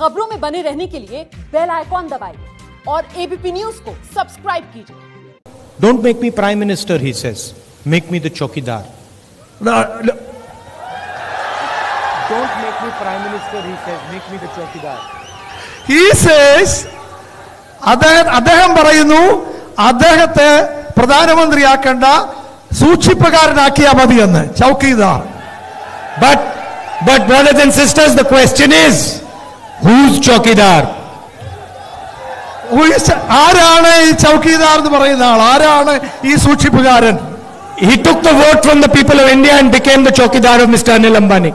खबरों में बने रहने के लिए बेल आइकॉन दबाइए और एबीपी न्यूज को सब्सक्राइब कीजिए Don't make me prime minister, he says. Make me the chokidar. No, no, Don't make me prime minister, he says. Make me the chokidar. he says അദ്ദേഹം അദ്ദേഹം പറയുന്നു അദ്ദേഹത്തെ പ്രധാനമന്ത്രിയാക്കേണ്ട സൂക്ഷിപ്പുകാരനാക്കിയാ മതിയെന്ന് chowkidar But, but brothers and sisters, the question is, whose chowkidar ആരാണ് ഈ ചൗക്കിദാർ എന്ന് പറയുന്ന ആൾ? ആരാണ് ഈ സൂക്ഷിപ്പുകാരൻ? He took the vote from the people of India and became the chowkidar of mister Anil Ambani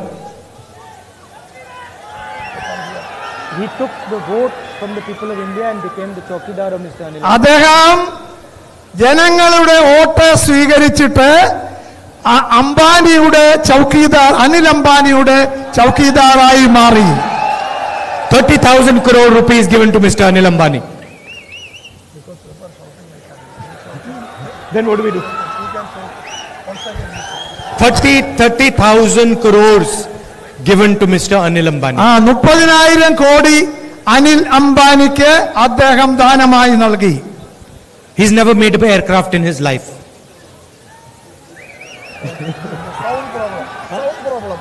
അദ്ദേഹം ജനങ്ങളുടെ വോട്ട് സ്വീകരിച്ചിട്ട് അംബാനിയുടെ ചൗക്കിദാർ അനിൽ അംബാനിയുടെ ചൗക്കിദാറായി മാറി. 30,000 crore rupees given to Mr. Anil Ambani. Then what do we do? 30, 30,000 crores given to Mr. Anil Ambani. ആ മുപ്പതിനായിരം കോടി അനിൽ അംബാനിക്ക് അദ്ദേഹം ദാനമായി നൽകി He's never made an aircraft in his life.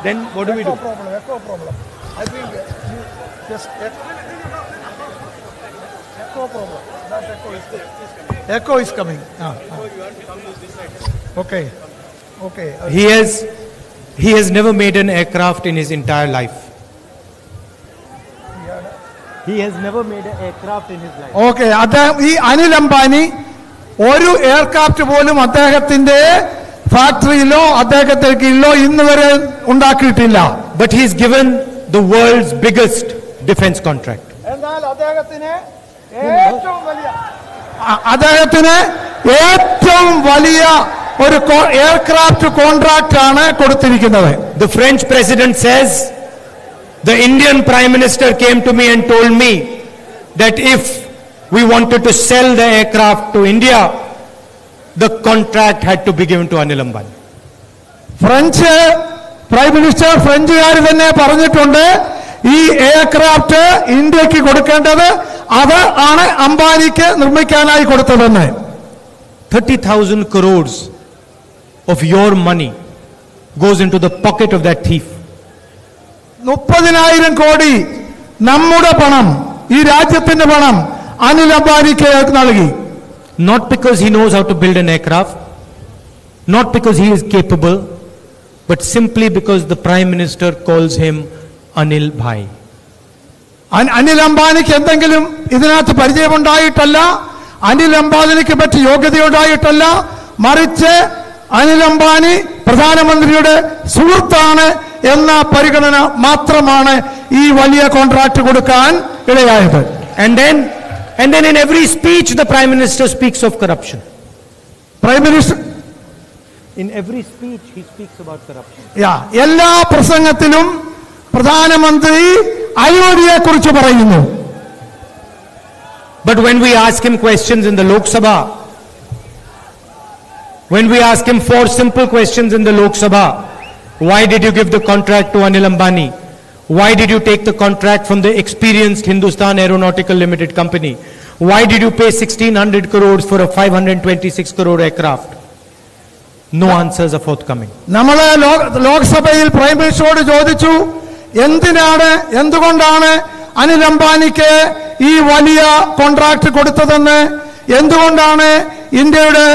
Then what do we do? Echo is coming okay okay He has, he has never made an aircraft in his entire life. He has never made an aircraft in his life. Okay അദ്ദേഹം ഈ അനിൽ അംബാനി ഒരു aircraft പോലും അദ്ദേഹത്തിന്റെ ഫാക്ടറിയിലോ അദ്ദേഹത്തിന്റെ കീഴിലോ ഇന്ന് വരെ ഉണ്ടാക്കിയിട്ടില്ല But he's given the world's biggest defense contract. എന്നാൽ അദ്ദേഹത്തിന് ഏറ്റവും വലിയ അ- അദ്ദേഹത്തിന് ഏറ്റവും വലിയ ഒരു എയർക്രാഫ്റ്റ് കോൺട്രാക്ട് ആണ് കൊടുത്തിരിക്കുന്നത് The French president says, the Indian prime minister came to me and told me that if we wanted to sell the aircraft to India, the contract had to be given to Anil Ambani. French prime minister ഫ്രഞ്ചുകാർ തന്നെ പറഞ്ഞിട്ടുണ്ട് ഈ aircraft ഇന്ത്യക്ക് കൊടുക്കേണ്ടത് അത് ആണ് അംബാനിക്ക് നിർമ്മിക്കാനായി കൊടുത്തതെന്ന് 30,000 crores of your money goes into the pocket of that thief. മുപ്പതിനായിരം കോടി നമ്മുടെ പണം ഈ രാജ്യത്തിന്റെ പണം അനിൽ അംബാനിക്ക് നൽകി Not because he knows how to build an aircraft, not because he is capable, but simply because the Prime Minister calls him Anil bhai Anil അംബാനിക്ക് എന്തെങ്കിലും ഇതിനകത്ത് പരിചയമുണ്ടായിട്ടല്ല അനിൽ അംബാനിക്ക് പറ്റി യോഗ്യതയുണ്ടായിട്ടല്ല മറിച്ച് അനിൽ അംബാനി പ്രധാനമന്ത്രിയുടെ സുഹൃത്താണ് എന്ന പരിഗണന മാത്രമാണ് ഈ വലിയ കോൺട്രാക്ട് കൊടുക്കാൻ ഇടയായത് And then, and then in every speech, the Prime Minister speaks of corruption. Prime minister In every speech, he speaks about corruption. Yeah, എല്ലാ പ്രസംഗത്തിലും പ്രധാനമന്ത്രി അഴിമതിയെ കുറിച്ച് പറയുന്നു But when we ask him questions in the Lok Sabha, when we ask him four simple questions in the Lok Sabha, why did you give the contract to Anil Ambani? Why did you take the contract from the experienced Hindustan Aeronautical Limited Company? Why did you pay 1600 crores for a 526 crore aircraft? No answers are forthcoming. നമ്മൾ ലോക്സഭയിൽ prime മിനിസ്റ്ററോട് ചോദിച്ചു എന്തിനാണ് എന്തുകൊണ്ടാണ് അനിൽ അംബാനിക്ക് ഈ വലിയ contract കൊടുത്തതെന്ന്? എന്തുകൊണ്ടാണ് ഇന്ത്യയുടെ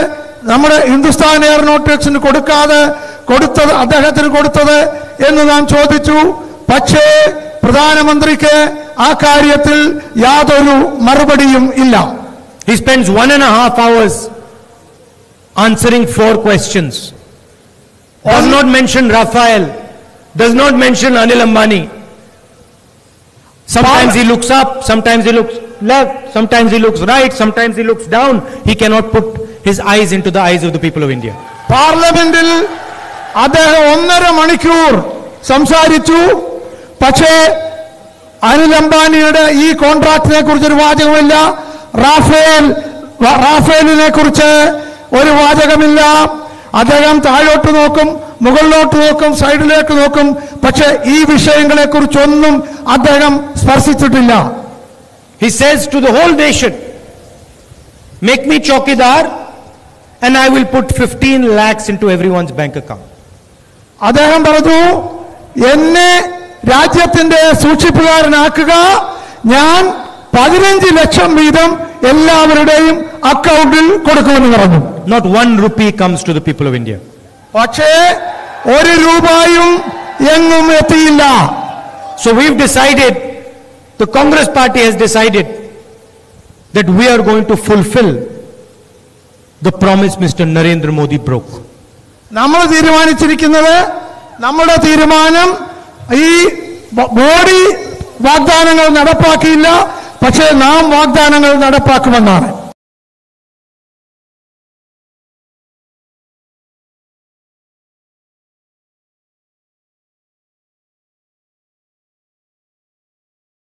നമ്മുടെ ഹിന്ദുസ്ഥാൻ എയറോനോട്ടിക്സിന് കൊടുക്കാതെ കൊടുത്തത് അദ്ദേഹത്തിന് കൊടുത്തത് എന്ന് നാം ചോദിച്ചു. പക്ഷേ പ്രധാനമന്ത്രിക്ക് ആ കാര്യത്തിൽ യാതൊരു മറുപടിയും ഇല്ല. He spends one and a half hours four four questions. Does not mention Rafael, does not mention Anil Ambani. Sometimes he looks up, sometimes he looks left, sometimes he looks right, sometimes he looks down. He cannot put his eyes into the eyes of the people of India. പാർലമെന്റിൽ അദ്ദേഹം ഒന്നര മണിക്കൂർ സംസാരിച്ചു പക്ഷേ അനിൽ അംബാനിയുടെ ഈ കോൺട്രാക്ടിനെ കുറിച്ച് ഒരു വാചകമില്ല റാഫേൽ വ- റാഫേലിനെ കുറിച്ച് ഒരു വാചകമില്ല അദ്ദേഹം താഴോട്ട് നോക്കും മുകളിലോട്ട് നോക്കും സൈഡിലേക്ക് നോക്കും. പക്ഷെ ഈ വിഷയങ്ങളെ കുറിച്ചൊന്നും അദ്ദേഹം സ്പർശിച്ചിട്ടില്ല. He says to the whole nation make me chowkidar and I will put fifteen lakhs into every one's bank account അദ്ദേഹം പറഞ്ഞു എന്നെ രാജ്യത്തിന്റെ സൂക്ഷിപ്പുകാരനാക്കുക. ഞാൻ പതിനഞ്ച് ലക്ഷം വീതം എല്ലാവരുടെയും അക്കൗണ്ടിൽ കൊടുക്കുമെന്ന് പറഞ്ഞു Not one rupee comes to the people of India. പക്ഷേ ഒരു രൂപയും എങ്ങും എത്തിയില്ല So we've decided, the Congress party has decided that we are going to fulfill the promise Mr. Narendra Modi broke. നമ്മൾ തീരുമാനിച്ചിരിക്കുന്നത് നമ്മുടെ തീരുമാനം ഈ ബ- മോഡി വാഗ്ദാനങ്ങൾ നടപ്പാക്കിയില്ല പക്ഷേ നാം വാഗ്ദാനങ്ങൾ നടപ്പാക്കുമെന്നാണ്